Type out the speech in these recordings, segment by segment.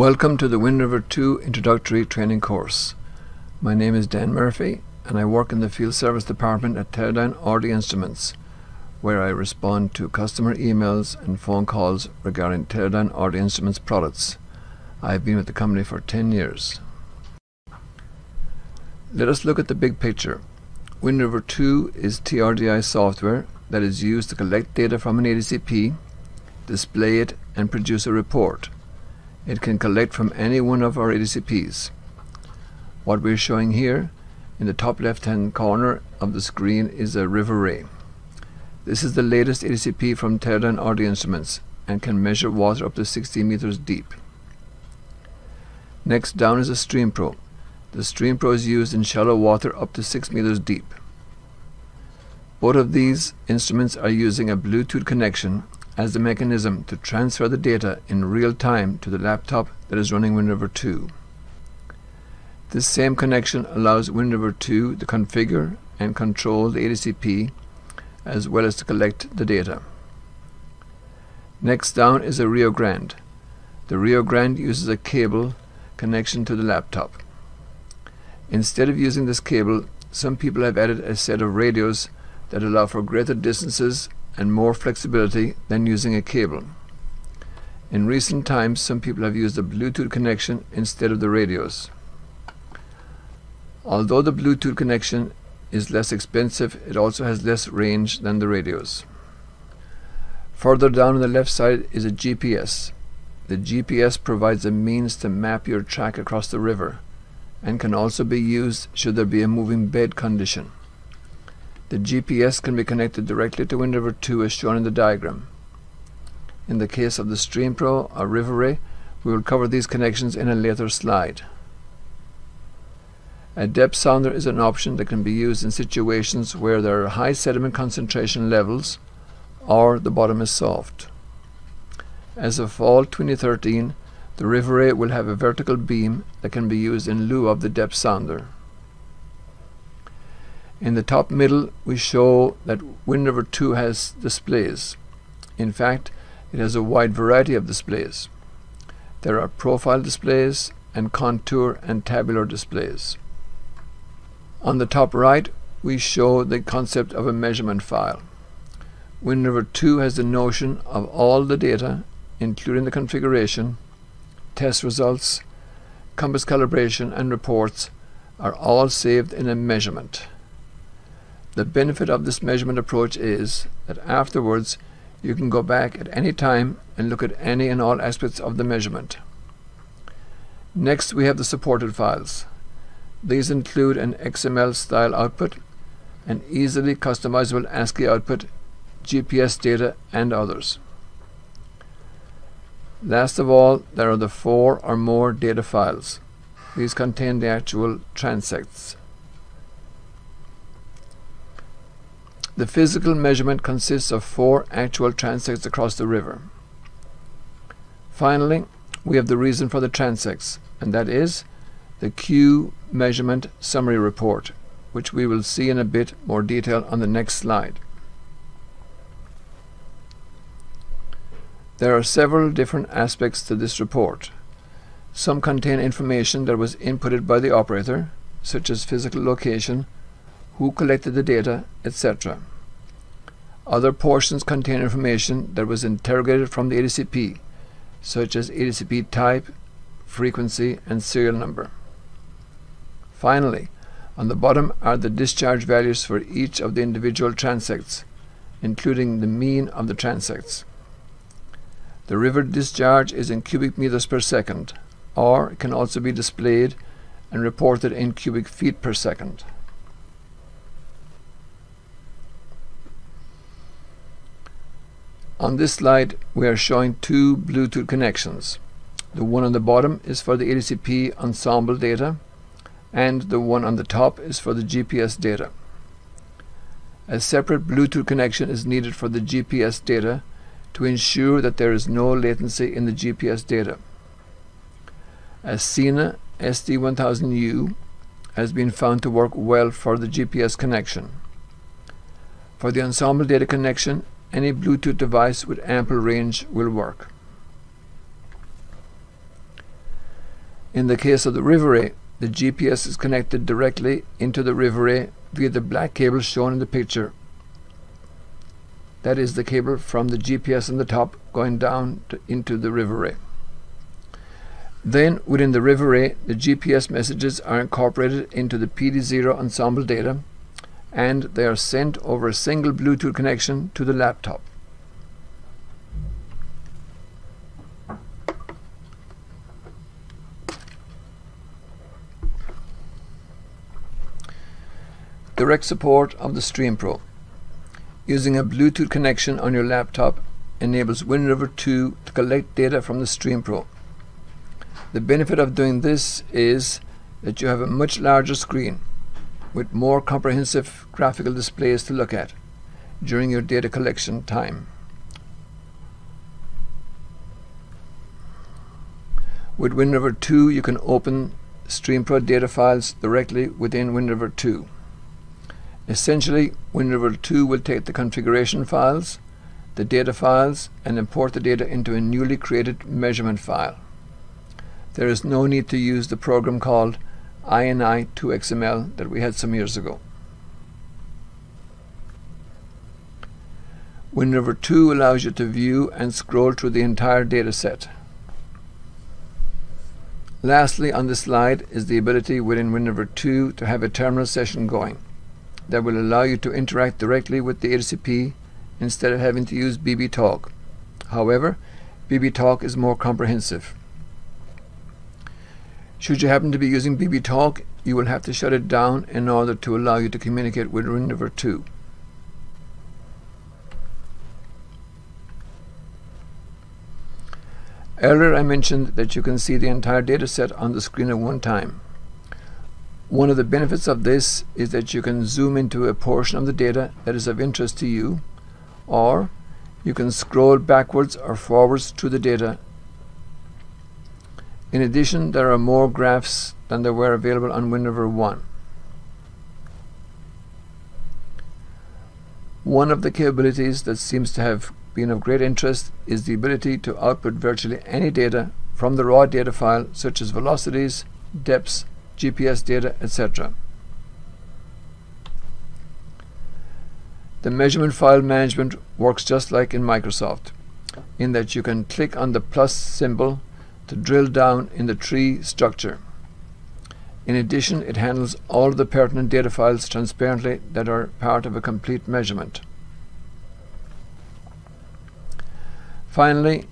Welcome to the WinRiver 2 Introductory Training Course. My name is Dan Murphy and I work in the Field Service Department at Teledyne RD Instruments where I respond to customer emails and phone calls regarding Teledyne RD Instruments products. I have been with the company for 10 years. Let us look at the big picture. WinRiver 2 is TRDI software that is used to collect data from an ADCP, display it and produce a report. It can collect from any one of our ADCPs. What we're showing here in the top left hand corner of the screen is a RiverRay. This is the latest ADCP from Teledyne RD Instruments and can measure water up to 60 meters deep. Next down is a Stream Pro. The Stream Pro is used in shallow water up to 6 meters deep. Both of these instruments are using a Bluetooth connection as the mechanism to transfer the data in real time to the laptop that is running WinRiver 2. This same connection allows WinRiver 2 to configure and control the ADCP as well as to collect the data. Next down is a Rio Grande. The Rio Grande uses a cable connection to the laptop. Instead of using this cable, some people have added a set of radios that allow for greater distances and more flexibility than using a cable. In recent times, some people have used a Bluetooth connection instead of the radios. Although the Bluetooth connection is less expensive, it also has less range than the radios. Further down on the left side is a GPS. The GPS provides a means to map your track across the river and can also be used should there be a moving bed condition. The GPS can be connected directly to WinRiver 2 as shown in the diagram. In the case of the Stream Pro or RiverRay, we will cover these connections in a later slide. A depth sounder is an option that can be used in situations where there are high sediment concentration levels or the bottom is soft. As of fall 2013, the RiverRay will have a vertical beam that can be used in lieu of the depth sounder. In the top middle we show that WinRiver 2 has displays. In fact, it has a wide variety of displays. There are profile displays and contour and tabular displays. On the top right we show the concept of a measurement file. WinRiver 2 has the notion of all the data including the configuration, test results, compass calibration and reports are all saved in a measurement. The benefit of this measurement approach is that afterwards you can go back at any time and look at any and all aspects of the measurement. Next we have the supported files. These include an XML style output, an easily customizable ASCII output, GPS data and others. Last of all, there are the four or more data files. These contain the actual transects. The physical measurement consists of four actual transects across the river. Finally, we have the reason for the transects, and that is the Q measurement summary report, which we will see in a bit more detail on the next slide. There are several different aspects to this report. Some contain information that was inputted by the operator, such as physical location, who collected the data, etc. Other portions contain information that was interrogated from the ADCP, such as ADCP type, frequency, and serial number. Finally, on the bottom are the discharge values for each of the individual transects, including the mean of the transects. The river discharge is in cubic meters per second, or can also be displayed and reported in cubic feet per second. On this slide we are showing two Bluetooth connections. The one on the bottom is for the ADCP ensemble data and the one on the top is for the GPS data. A separate Bluetooth connection is needed for the GPS data to ensure that there is no latency in the GPS data. A Sena SD1000U has been found to work well for the GPS connection. For the ensemble data connection, any Bluetooth device with ample range will work. In the case of the river the GPS is connected directly into the river via the black cable shown in the picture. That is the cable from the GPS on the top going down to, into the river Then within the river the GPS messages are incorporated into the PD0 ensemble data and they are sent over a single Bluetooth connection to the laptop. Direct support of the Stream Pro. Using a Bluetooth connection on your laptop enables WinRiver 2 to collect data from the Stream Pro. The benefit of doing this is that you have a much larger screen with more comprehensive graphical displays to look at during your data collection time. With WinRiver 2 you can open StreamPro data files directly within WinRiver 2. Essentially, WinRiver 2 will take the configuration files, the data files, and import the data into a newly created measurement file. There is no need to use the program called INI2XML that we had some years ago. WinRiver 2 allows you to view and scroll through the entire data set. Lastly on this slide is the ability within WinRiver 2 to have a terminal session going that will allow you to interact directly with the ADCP instead of having to use BB Talk. However, BB Talk is more comprehensive. Should you happen to be using BB Talk, you will have to shut it down in order to allow you to communicate with WinRiver 2. Earlier I mentioned that you can see the entire dataset on the screen at one time. One of the benefits of this is that you can zoom into a portion of the data that is of interest to you or you can scroll backwards or forwards to the data. In addition, there are more graphs than there were available on WinRiver 1. One of the capabilities that seems to have been of great interest is the ability to output virtually any data from the raw data file such as velocities, depths, GPS data, etc. The measurement file management works just like in Microsoft in that you can click on the plus symbol to drill down in the tree structure. In addition, it handles all of the pertinent data files transparently that are part of a complete measurement. Finally,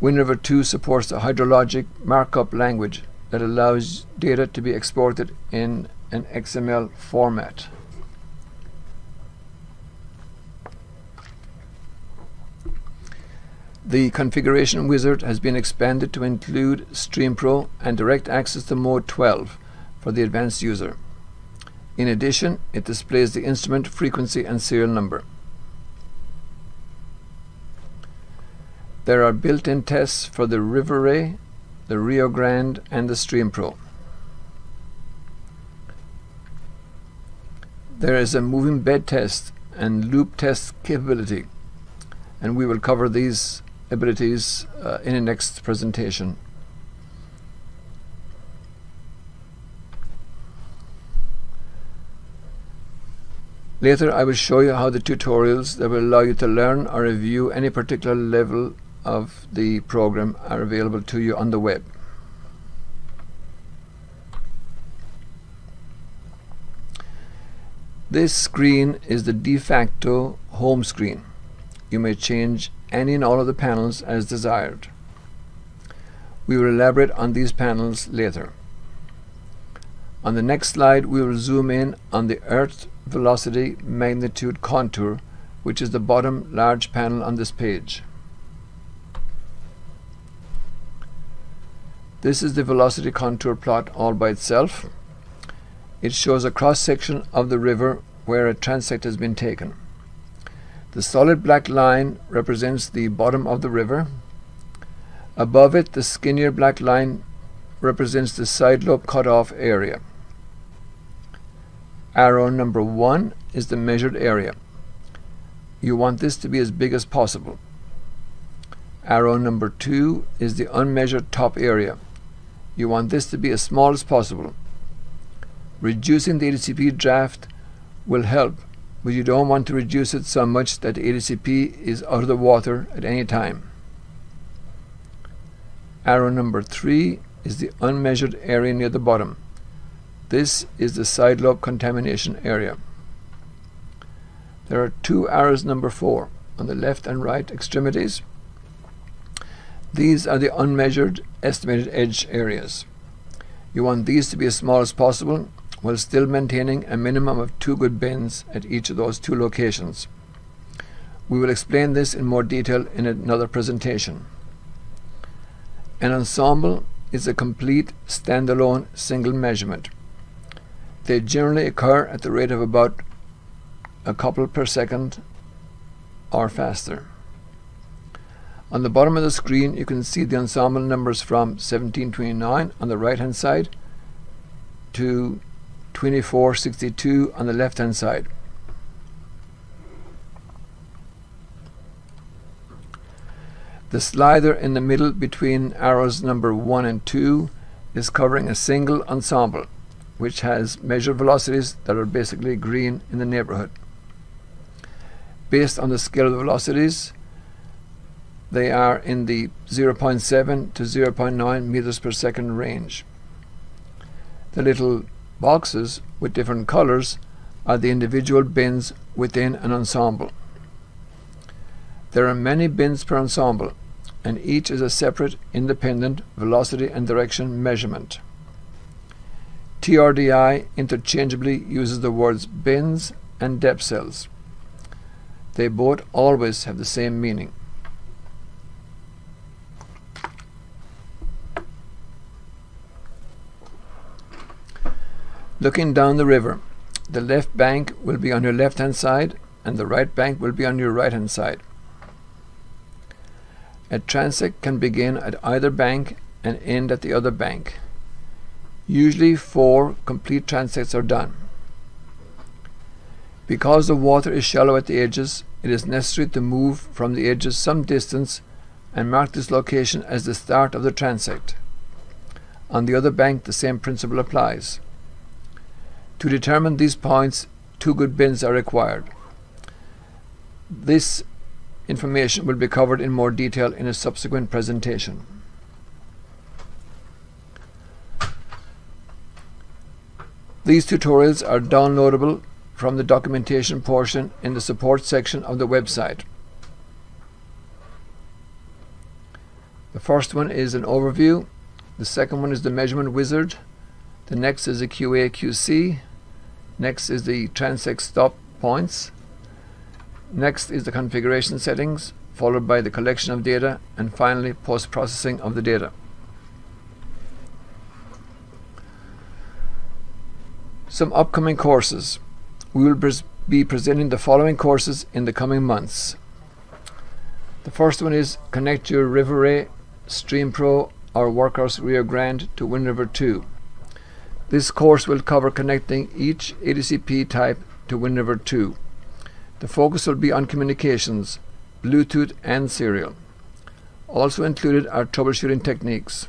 WinRiver 2 supports the hydrologic markup language that allows data to be exported in an XML format. The configuration wizard has been expanded to include StreamPro and direct access to mode 12 for the advanced user. In addition, it displays the instrument frequency and serial number. There are built-in tests for the River the Rio Grande and the StreamPro. There is a moving bed test and loop test capability and we will cover these abilities uh, in the next presentation. Later I will show you how the tutorials that will allow you to learn or review any particular level of the program are available to you on the web. This screen is the de facto home screen. You may change any and all of the panels as desired. We will elaborate on these panels later. On the next slide we will zoom in on the Earth Velocity Magnitude Contour which is the bottom large panel on this page. This is the velocity contour plot all by itself. It shows a cross section of the river where a transect has been taken. The solid black line represents the bottom of the river. Above it, the skinnier black line represents the side lobe cutoff area. Arrow number one is the measured area. You want this to be as big as possible. Arrow number two is the unmeasured top area you want this to be as small as possible. Reducing the ADCP draft will help, but you don't want to reduce it so much that the ADCP is out of the water at any time. Arrow number 3 is the unmeasured area near the bottom. This is the side lobe contamination area. There are two arrows number 4 on the left and right extremities. These are the unmeasured estimated edge areas. You want these to be as small as possible while still maintaining a minimum of two good bins at each of those two locations. We will explain this in more detail in another presentation. An ensemble is a complete standalone single measurement. They generally occur at the rate of about a couple per second or faster. On the bottom of the screen you can see the ensemble numbers from 1729 on the right hand side to 2462 on the left hand side. The slider in the middle between arrows number 1 and 2 is covering a single ensemble which has measured velocities that are basically green in the neighborhood. Based on the scale of the velocities, they are in the 0.7 to 0.9 meters per second range. The little boxes with different colors are the individual bins within an ensemble. There are many bins per ensemble and each is a separate independent velocity and direction measurement. TRDI interchangeably uses the words bins and depth cells. They both always have the same meaning. Looking down the river, the left bank will be on your left hand side and the right bank will be on your right hand side. A transect can begin at either bank and end at the other bank. Usually four complete transects are done. Because the water is shallow at the edges, it is necessary to move from the edges some distance and mark this location as the start of the transect. On the other bank the same principle applies. To determine these points, two good bins are required. This information will be covered in more detail in a subsequent presentation. These tutorials are downloadable from the documentation portion in the support section of the website. The first one is an overview, the second one is the measurement wizard, the next is a QA QC, next is the transect stop points, next is the configuration settings, followed by the collection of data, and finally post-processing of the data. Some upcoming courses. We will pres be presenting the following courses in the coming months. The first one is Connect your River Stream Pro or Workhorse Rio Grande to WinRiver 2. This course will cover connecting each ADCP type to WinRiver 2. The focus will be on communications, Bluetooth and serial. Also included are troubleshooting techniques.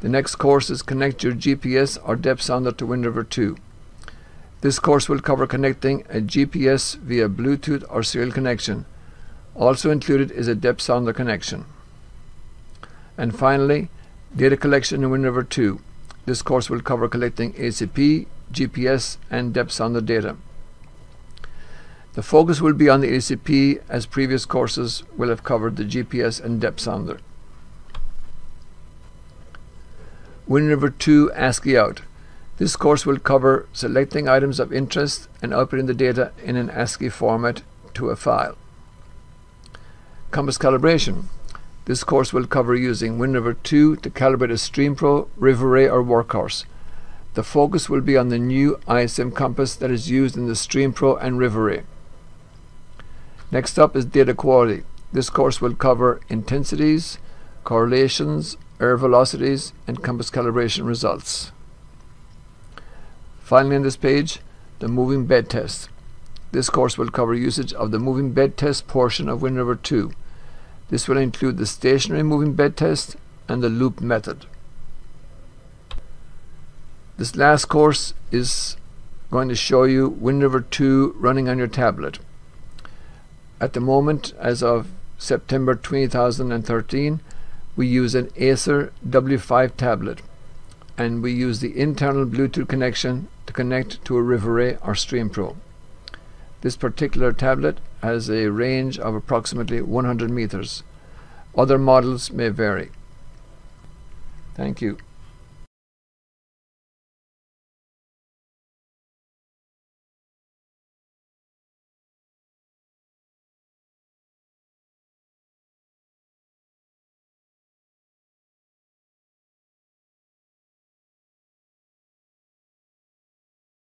The next course is Connect Your GPS or Depth Sounder to WinRiver 2. This course will cover connecting a GPS via Bluetooth or serial connection. Also included is a depth sounder connection. And finally, data collection in WinRiver 2. This course will cover collecting ADCP, GPS and depth sounder data. The focus will be on the ADCP as previous courses will have covered the GPS and depth sounder. WinRiver 2 ASCII Out. This course will cover selecting items of interest and outputting the data in an ASCII format to a file. Compass calibration. This course will cover using WinRiver 2 to calibrate a StreamPro, River or Workhorse. The focus will be on the new ISM compass that is used in the StreamPro and River Next up is data quality. This course will cover intensities, correlations, error velocities, and compass calibration results. Finally on this page, the moving bed test. This course will cover usage of the moving bed test portion of WinRiver 2. This will include the stationary moving bed test and the loop method. This last course is going to show you WinRiver 2 running on your tablet. At the moment, as of September 2013, we use an Acer W5 tablet and we use the internal Bluetooth connection to connect to a RiverRay or Stream Pro. This particular tablet has a range of approximately 100 meters. Other models may vary. Thank you.